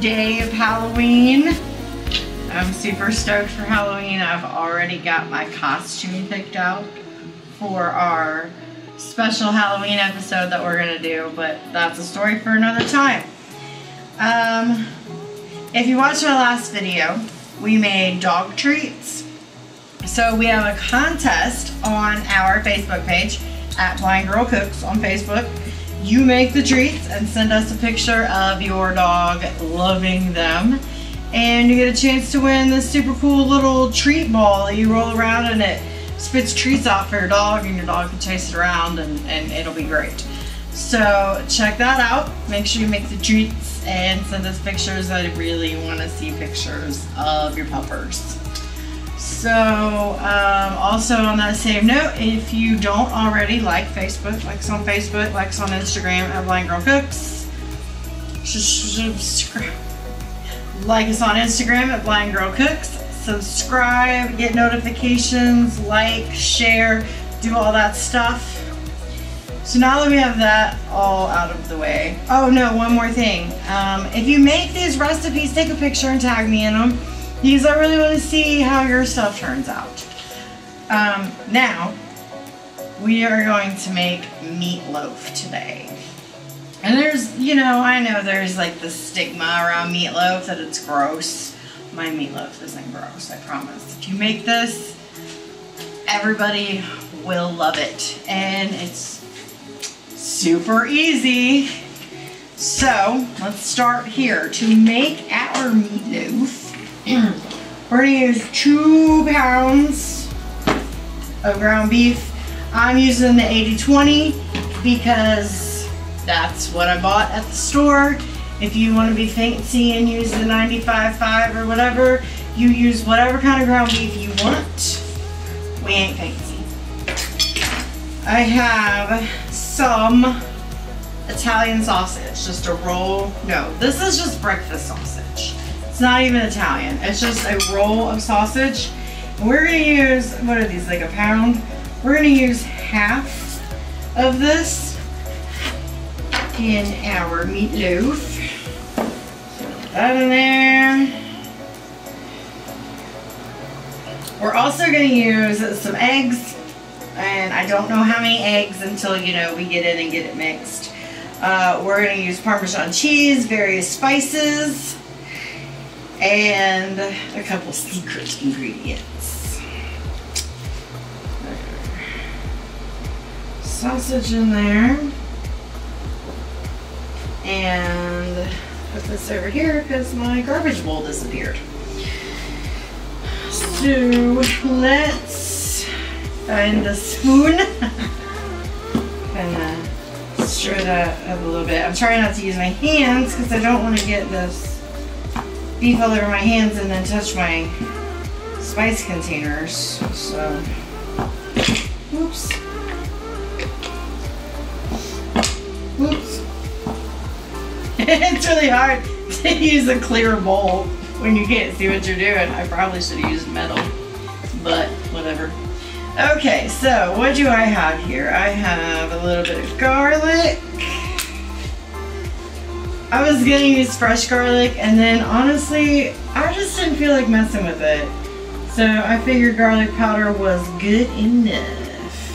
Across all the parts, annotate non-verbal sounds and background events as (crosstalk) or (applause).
day of Halloween. I'm super stoked for Halloween. I've already got my costume picked out for our special Halloween episode that we're gonna do, but that's a story for another time. Um, if you watched our last video, we made dog treats. So we have a contest on our Facebook page at Blind Girl Cooks on Facebook. You make the treats and send us a picture of your dog loving them. And you get a chance to win this super cool little treat ball that you roll around and it spits treats out for your dog and your dog can chase it around and, and it'll be great. So check that out. Make sure you make the treats and send us pictures. I really want to see pictures of your puppers. So, um, also on that same note, if you don't already like Facebook, like us on Facebook, like us on Instagram at Blind Girl Cooks, subscribe. Like us on Instagram at Blind Girl Cooks, subscribe, get notifications, like, share, do all that stuff. So now that we have that all out of the way, oh no, one more thing. Um, if you make these recipes, take a picture and tag me in them because I really want to see how your stuff turns out. Um, now, we are going to make meatloaf today. And there's, you know, I know there's like the stigma around meatloaf that it's gross. My meatloaf isn't gross, I promise. If you make this, everybody will love it. And it's super easy. So, let's start here. To make our meatloaf, we're gonna use two pounds of ground beef. I'm using the 80-20 because that's what I bought at the store. If you want to be fancy and use the 95.5 or whatever, you use whatever kind of ground beef you want. We ain't fancy. I have some Italian sausage, just a roll. No, this is just breakfast sausage. It's not even Italian. It's just a roll of sausage. We're gonna use, what are these, like a pound? We're gonna use half of this in our meatloaf. Put that in there. We're also gonna use some eggs. And I don't know how many eggs until, you know, we get in and get it mixed. Uh, we're gonna use Parmesan cheese, various spices and a couple secret ingredients. Sausage in there. And put this over here because my garbage bowl disappeared. So let's find the spoon. (laughs) of stir that up a little bit. I'm trying not to use my hands because I don't want to get this beef all over my hands and then touch my spice containers. So, oops. Oops. (laughs) it's really hard to use a clear bowl when you can't see what you're doing. I probably should have used metal, but whatever. Okay, so what do I have here? I have a little bit of garlic. I was gonna use fresh garlic and then honestly, I just didn't feel like messing with it. So I figured garlic powder was good enough.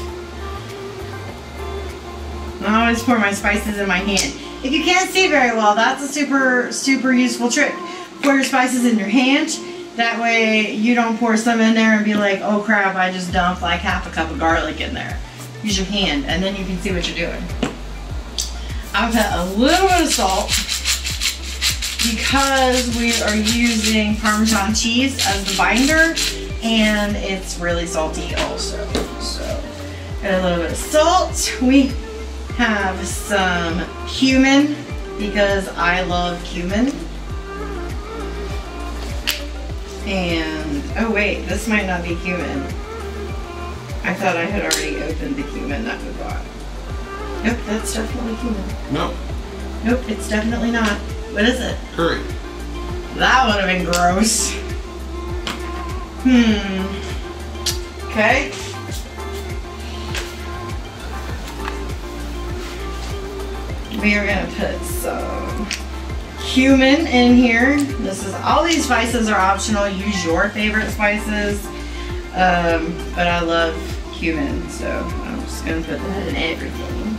I always pour my spices in my hand. If you can't see very well, that's a super, super useful trick. Pour your spices in your hand. That way you don't pour some in there and be like, oh crap, I just dumped like half a cup of garlic in there. Use your hand and then you can see what you're doing. I've put a little bit of salt because we are using Parmesan cheese as the binder and it's really salty also. So got a little bit of salt. We have some cumin because I love cumin. And, oh wait, this might not be cumin. I thought I had already opened the cumin that we bought. Nope, that's definitely cumin. No. Nope, it's definitely not. What is it? Curry. That would have been gross. Hmm. Okay. we are gonna put some cumin in here. This is all these spices are optional. Use your favorite spices. Um, but I love cumin, so I'm just gonna put that in everything.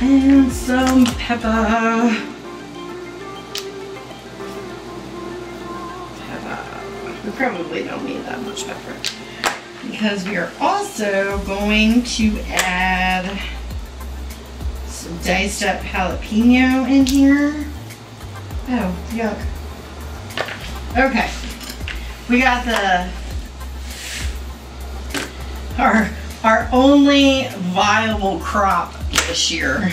And some pepper. We probably don't need that much pepper because we are also going to add some diced up jalapeno in here. Oh, yuck. Okay. We got the our our only viable crop this year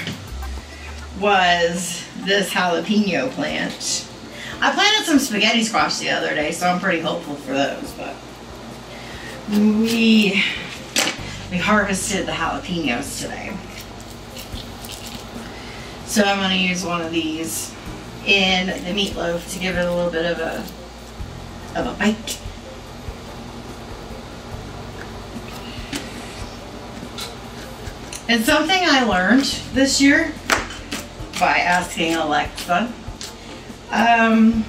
was this jalapeno plant. I planted some spaghetti squash the other day, so I'm pretty hopeful for those, but we we harvested the jalapenos today. So I'm going to use one of these in the meatloaf to give it a little bit of a of a bite. And something I learned this year by asking Alexa, um,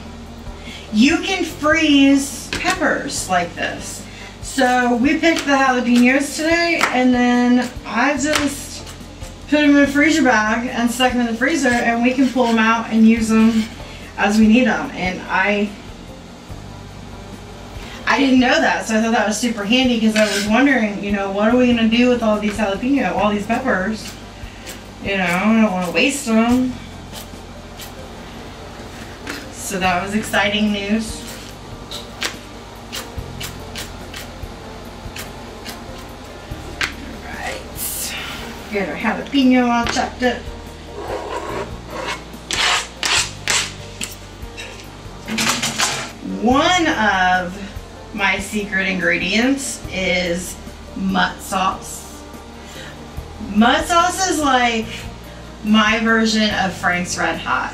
you can freeze peppers like this. So we picked the jalapenos today and then I just put them in a freezer bag and stuck them in the freezer and we can pull them out and use them as we need them. And I I didn't know that, so I thought that was super handy because I was wondering, you know, what are we going to do with all these jalapeno, all these peppers? You know, I don't want to waste them. So that was exciting news. Alright. Get our jalapeno all chopped up. One of my secret ingredients is Mutt's Sauce. Mutt's Sauce is like my version of Frank's Red Hot.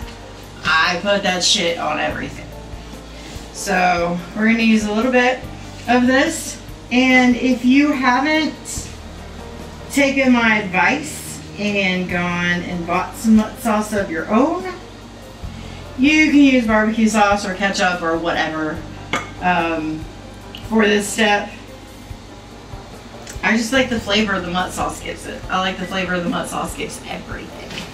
I put that shit on everything. So we're gonna use a little bit of this. And if you haven't taken my advice and gone and bought some sauce of your own, you can use barbecue sauce or ketchup or whatever. Um, for this step. I just like the flavor of the Mutt's Sauce gives it. I like the flavor of the Mutt's Sauce gives everything.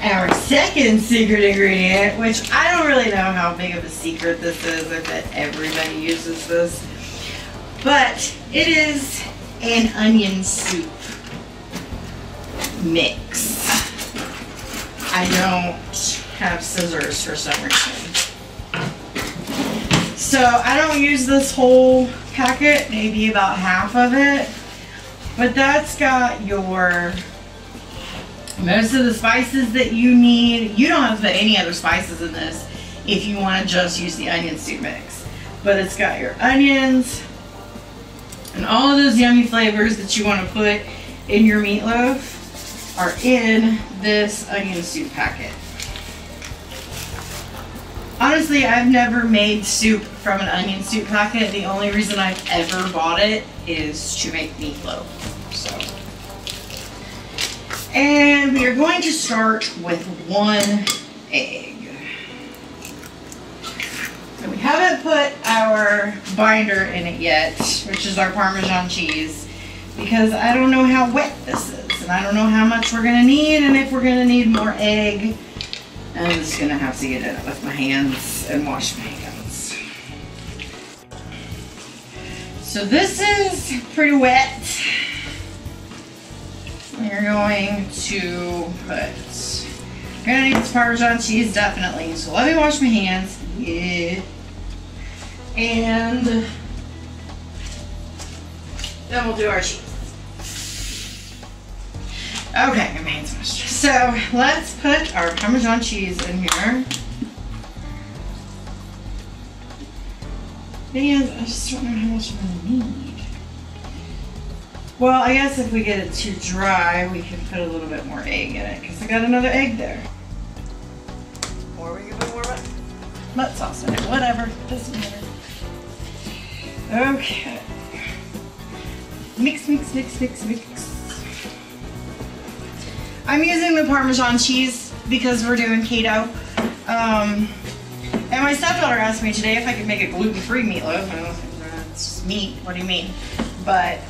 Our second secret ingredient, which I don't really know how big of a secret this is, if that everybody uses this, but it is an onion soup mix. I don't have scissors for some reason. So I don't use this whole packet, maybe about half of it. But that's got your most of the spices that you need. You don't have to put any other spices in this if you want to just use the onion soup mix. But it's got your onions and all of those yummy flavors that you want to put in your meatloaf are in this onion soup packet. Honestly, I've never made soup from an onion soup packet. The only reason I've ever bought it is to make meatloaf. So, and we are going to start with one egg. And we haven't put our binder in it yet, which is our Parmesan cheese, because I don't know how wet this is, and I don't know how much we're gonna need, and if we're gonna need more egg. I'm just gonna have to get it with my hands and wash my hands. So this is pretty wet. We're going to put, I'm gonna need this Parmesan cheese definitely. So let me wash my hands. Yeah. And then we'll do our cheese. Okay, my hands washed. So let's put our Parmesan cheese in here. And I just don't know how much I'm gonna need. Well, I guess if we get it too dry, we can put a little bit more egg in it because I got another egg there. Or we can put more Mutt's Sauce in it. Whatever, doesn't matter. Okay. Mix, mix, mix, mix, mix. I'm using the Parmesan cheese because we're doing keto. Um, and my stepdaughter asked me today if I could make a gluten-free meatloaf. And I was like, "Nah, it's just meat. What do you mean? But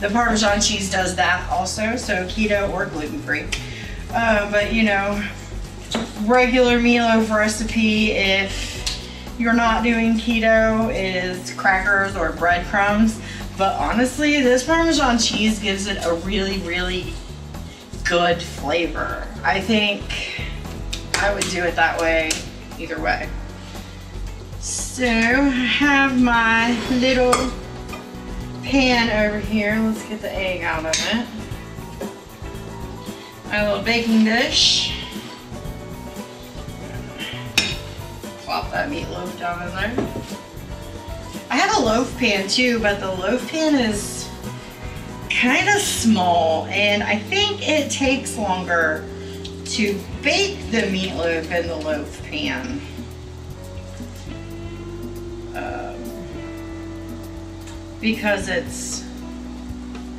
the Parmesan cheese does that also, so keto or gluten-free. Uh, but you know, regular meatloaf recipe if you're not doing keto is crackers or breadcrumbs. But honestly, this Parmesan cheese gives it a really, really good flavor. I think I would do it that way either way. So I have my little pan over here. Let's get the egg out of it. My little baking dish. Plop that meatloaf down in there. I have a loaf pan too, but the loaf pan is kind of small and I think it takes longer to bake the meatloaf in the loaf pan. Um, because it's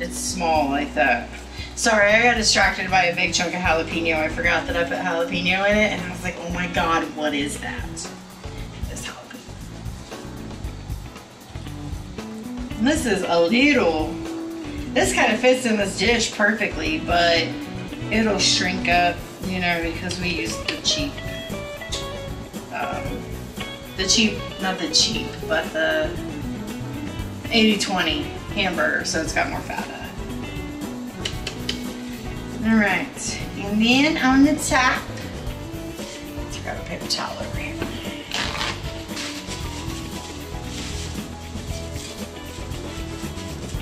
it's small like that. Sorry, I got distracted by a big chunk of jalapeno. I forgot that I put jalapeno in it and I was like, oh my god, what is that? This jalapeno. This is a little, this kind of fits in this dish perfectly, but it'll shrink up, you know, because we use the cheap, um, the cheap, not the cheap, but the 80-20 hamburger, so it's got more fat in it. All right, and then on the top, let's grab a paper towel over here.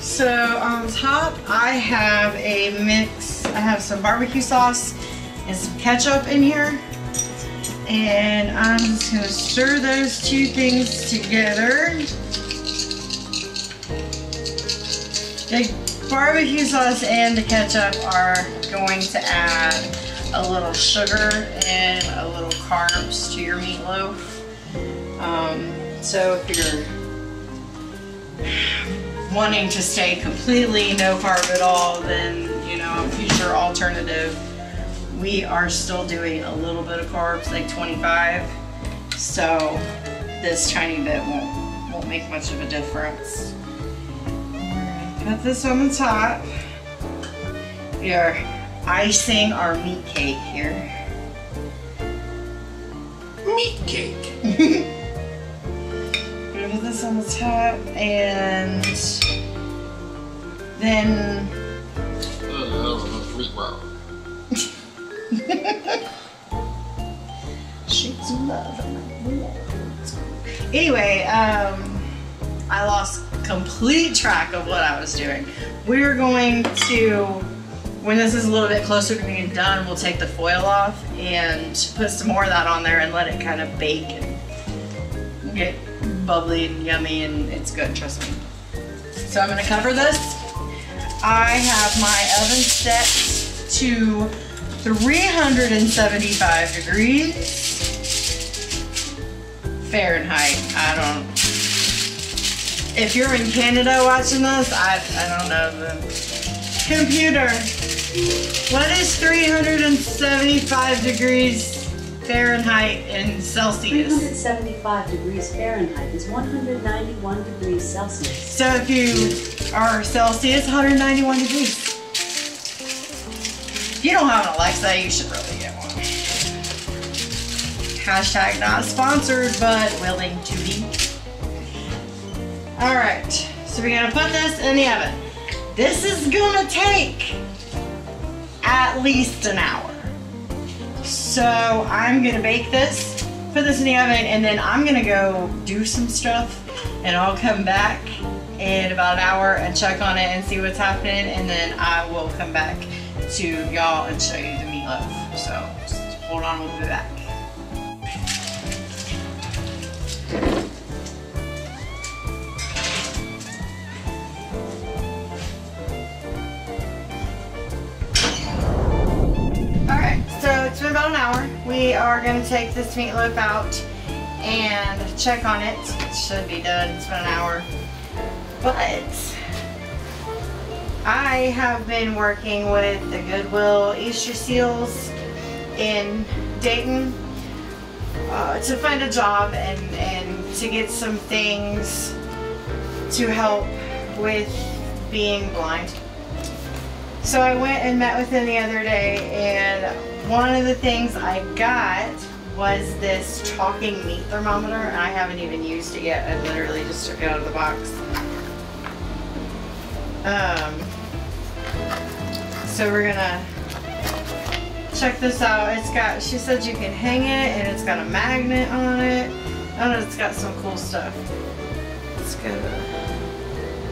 So on top, I have a mix. I have some barbecue sauce and some ketchup in here. And I'm just gonna stir those two things together. The barbecue sauce and the ketchup are going to add a little sugar and a little carbs to your meatloaf. Um, so if you're wanting to stay completely no carb at all, then you know, a future alternative, we are still doing a little bit of carbs, like 25. So this tiny bit won't won't make much of a difference. Put this on the top. We are icing our meat cake here. Meat cake. (laughs) Put this on the top and then that was meat roll. shapes of love. Anyway, um, I lost complete track of what I was doing. We're going to, when this is a little bit closer to being done, we'll take the foil off and put some more of that on there and let it kind of bake and get bubbly and yummy and it's good, trust me. So I'm gonna cover this. I have my oven set to 375 degrees Fahrenheit. I don't. If you're in Canada watching this, I I don't know the computer. What is 375 degrees Fahrenheit in Celsius? 375 degrees Fahrenheit is 191 degrees Celsius. So if you are Celsius, 191 degrees. If you don't have an Alexa, you should really get one. Hashtag not sponsored, but willing to be. All right, so we're gonna put this in the oven. This is gonna take at least an hour. So I'm gonna bake this, put this in the oven, and then I'm gonna go do some stuff, and I'll come back in about an hour and check on it and see what's happening, and then I will come back to y'all and show you the meatloaf. So hold on, we'll be back. We are going to take this meatloaf out and check on it. It should be done. It's been an hour. But I have been working with the Goodwill Easter Seals in Dayton uh, to find a job and, and to get some things to help with being blind. So I went and met with him the other day and one of the things I got was this talking meat thermometer and I haven't even used it yet. I literally just took it out of the box. Um, so we're gonna check this out. It's got, she said you can hang it and it's got a magnet on it. Oh it's got some cool stuff. Let's go to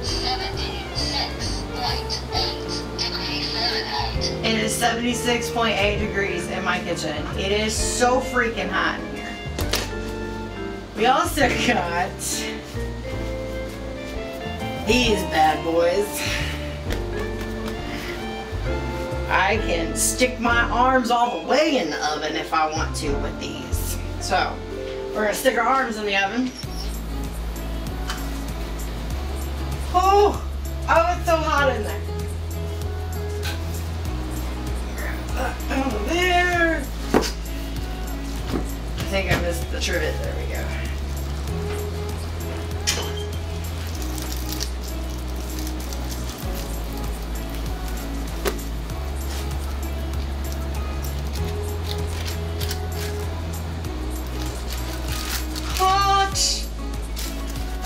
76.8 degrees Fahrenheit. It is 76.8 degrees in my kitchen. It is so freaking hot in here. We also got these bad boys. I can stick my arms all the way in the oven if I want to with these. So, we're gonna stick our arms in the oven. Oh, oh, it's so hot in there. There. I think I missed the trivet. There we go.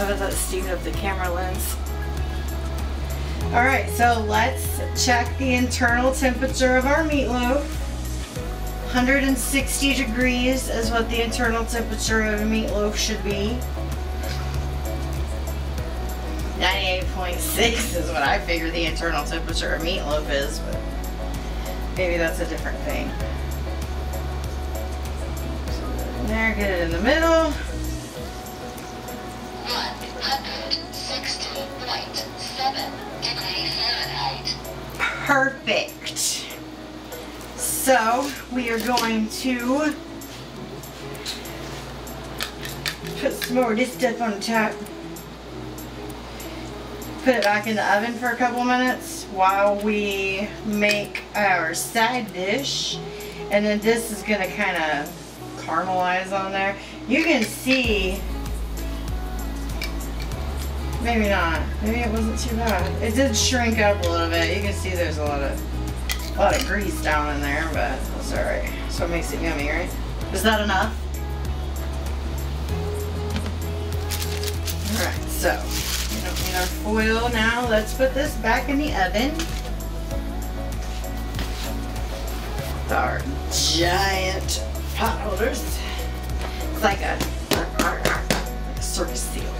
That steamed up the camera lens. All right, so let's check the internal temperature of our meatloaf. 160 degrees is what the internal temperature of a meatloaf should be. 98.6 is what I figure the internal temperature of a meatloaf is, but maybe that's a different thing. So there, get it in the middle. 160.7 degrees Fahrenheit. Perfect. So we are going to put some more of this stuff on top. Put it back in the oven for a couple minutes while we make our side dish. And then this is gonna kind of caramelize on there. You can see, maybe not, maybe it wasn't too bad. It did shrink up a little bit. You can see there's a lot of a lot of grease down in there, but that's alright. So it makes it yummy, right? Is that enough? Alright, so we don't need our foil now. Let's put this back in the oven. Our giant pot holders. It's like a, like a circus seal.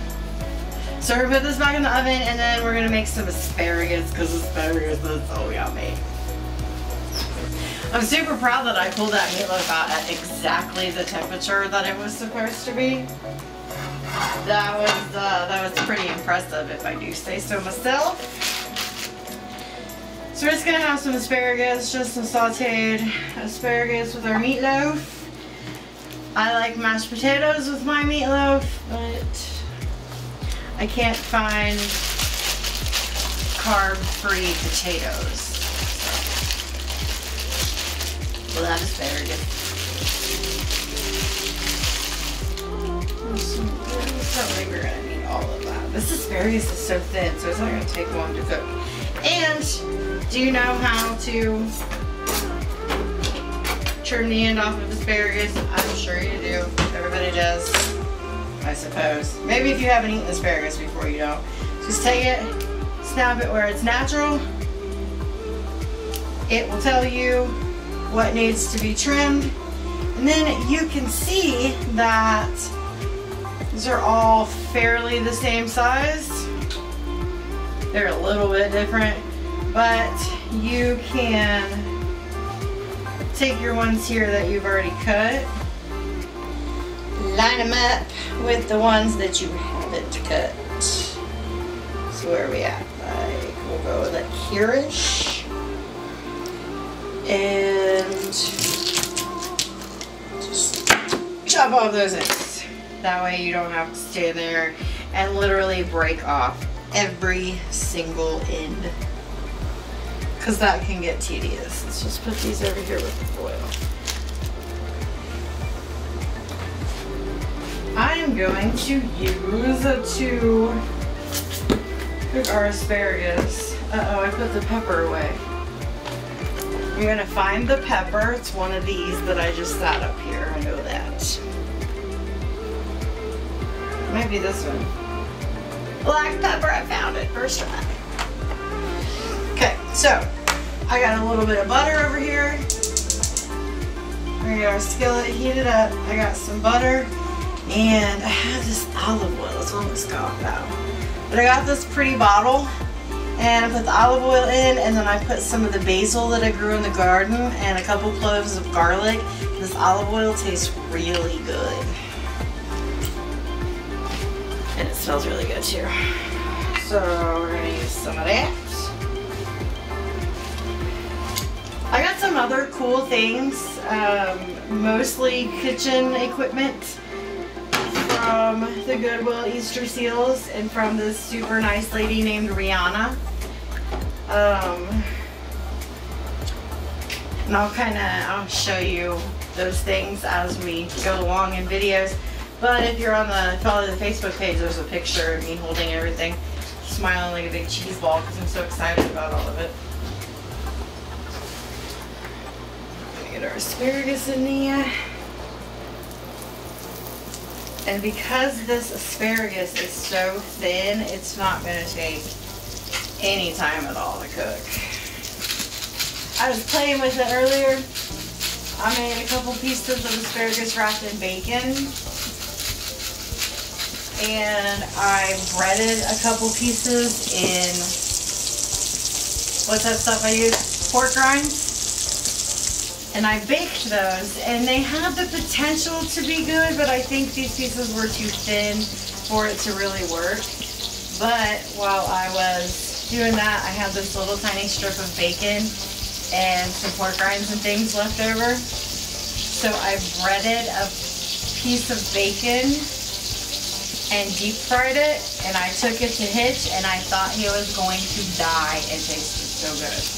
So we're gonna put this back in the oven and then we're gonna make some asparagus because asparagus is so yummy. I'm super proud that I pulled that meatloaf out at exactly the temperature that it was supposed to be. That was uh, that was pretty impressive if I do say so myself. So we're just gonna have some asparagus, just some sauteed asparagus with our meatloaf. I like mashed potatoes with my meatloaf, but I can't find carb-free potatoes. Well, that asparagus. This asparagus is so thin, so it's not gonna take long to cook. And do you know how to turn the end off of asparagus? I'm sure you do. Everybody does, I suppose. Maybe if you haven't eaten asparagus before, you don't. Just take it, snap it where it's natural. It will tell you what needs to be trimmed. And then you can see that these are all fairly the same size. They're a little bit different, but you can take your ones here that you've already cut, line them up with the ones that you haven't cut. So where are we at? Like, we'll go with like here-ish and just chop off those ends. That way you don't have to stay there and literally break off every single end. because that can get tedious. Let's just put these over here with the foil. I am going to use to cook our asparagus. Uh-oh, I put the pepper away. I'm gonna find the pepper. It's one of these that I just sat up here. I know that. Might be this one. Black pepper, I found it. First try. Okay, so I got a little bit of butter over here. We got our skillet heated up. I got some butter and I have this olive oil. It's almost gone now. But I got this pretty bottle and I put the olive oil in and then I put some of the basil that I grew in the garden and a couple cloves of garlic. This olive oil tastes really good. And it smells really good too. So we're gonna use some of that. I got some other cool things, um, mostly kitchen equipment from the Goodwill Easter Seals and from this super nice lady named Rihanna. Um, and I'll kind of, I'll show you those things as we go along in videos. But if you're on the, follow the Facebook page, there's a picture of me holding everything, smiling like a big cheese ball because I'm so excited about all of it. Get our asparagus in there. And because this asparagus is so thin, it's not going to take any time at all to cook. I was playing with it earlier. I made a couple pieces of asparagus wrapped in bacon. And I breaded a couple pieces in, what's that stuff I use? Pork rinds and I baked those and they had the potential to be good but I think these pieces were too thin for it to really work. But while I was doing that I had this little tiny strip of bacon and some pork rinds and things left over. So I breaded a piece of bacon and deep fried it and I took it to Hitch and I thought he was going to die. It tasted so good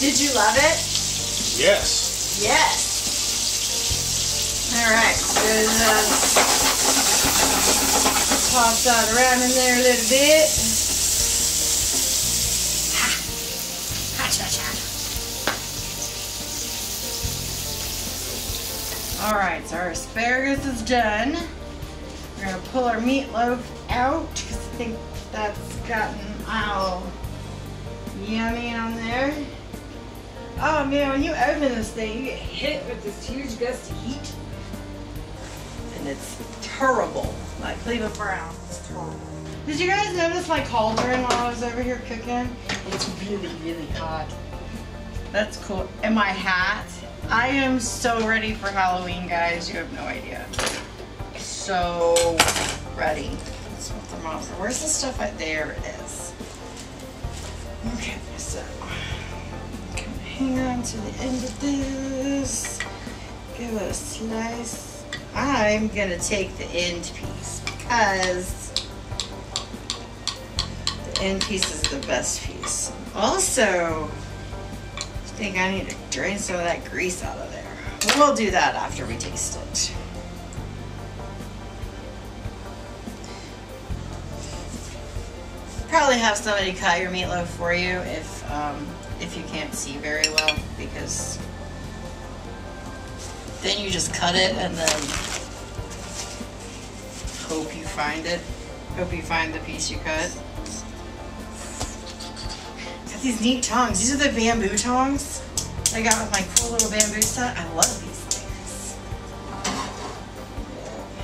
Did you love it? Yes. Yes. All right, so uh, toss that around in there a little bit. All right, so our asparagus is done. We're gonna pull our meatloaf out because I think that's gotten all yummy on there. Oh man, when you open this thing, you get hit with this huge gust of heat. And it's terrible. Like Cleveland Brown. It's terrible. Did you guys notice my cauldron while I was over here cooking? It's really, really hot. That's cool. And my hat. I am so ready for Halloween, guys. You have no idea. So ready. Let's put them on. Where's the stuff? Right there it is. Okay, hang on to the end of this. Give it a slice. I'm gonna take the end piece because the end piece is the best piece. Also, I think I need to drain some of that grease out of there. We'll do that after we taste it. Probably have somebody cut your meatloaf for you if um, if you can't see very well because then you just cut it and then hope you find it. Hope you find the piece you cut. Got these neat tongs. These are the bamboo tongs I got with my cool little bamboo set. I love these things.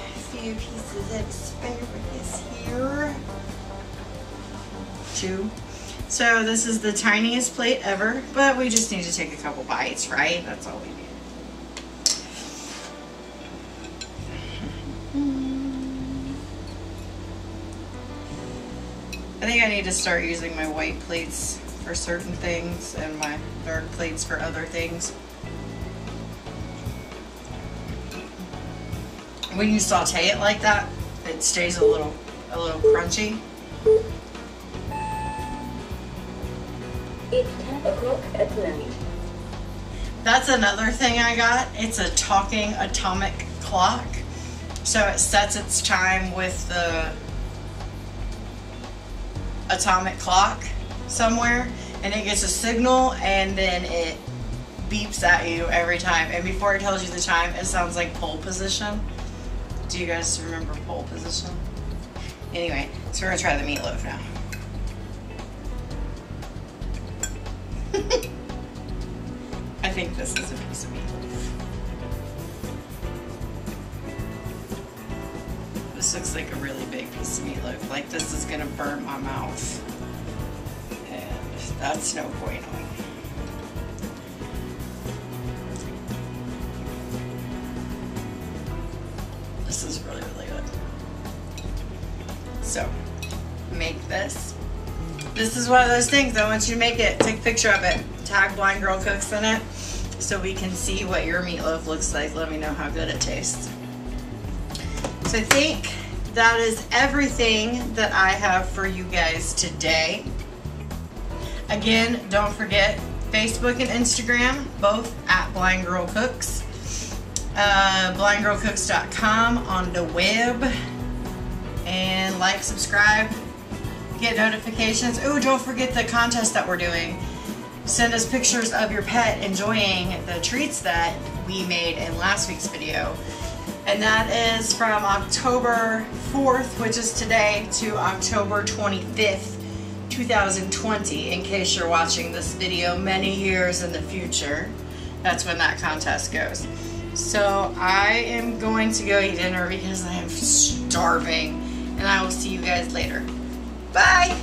A few pieces of asparagus here. Two. So this is the tiniest plate ever, but we just need to take a couple bites, right? That's all we need. I think I need to start using my white plates for certain things and my dark plates for other things. When you saute it like that, it stays a little a little crunchy. It's 10 o'clock at night. That's another thing I got. It's a talking atomic clock. So it sets its time with the atomic clock somewhere and it gets a signal and then it beeps at you every time. And before it tells you the time, it sounds like pole position. Do you guys remember pole position? Anyway, so we're gonna try the meatloaf now. Think this is a piece of meatloaf. This looks like a really big piece of meatloaf. Like this is gonna burn my mouth. And that's no bueno. This is really, really good. So, make this. This is one of those things. I want you to make it. Take a picture of it. Tag Blind Girl Cooks in it so we can see what your meatloaf looks like. Let me know how good it tastes. So I think that is everything that I have for you guys today. Again, don't forget Facebook and Instagram, both at Blind Girl Cooks. Uh, blindgirlcooks.com on the web. And like, subscribe, get notifications. Oh, don't forget the contest that we're doing. Send us pictures of your pet enjoying the treats that we made in last week's video. And that is from October 4th, which is today, to October 25th, 2020, in case you're watching this video many years in the future. That's when that contest goes. So I am going to go eat dinner because I am starving. And I will see you guys later. Bye!